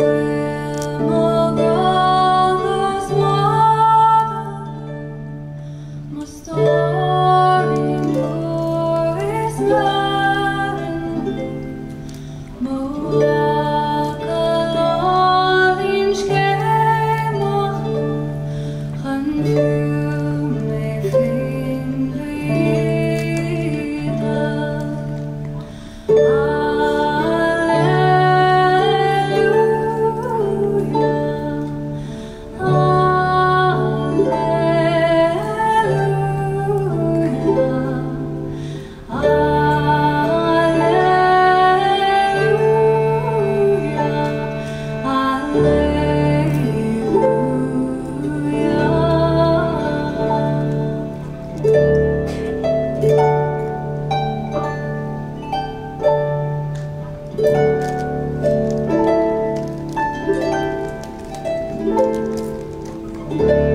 아! Música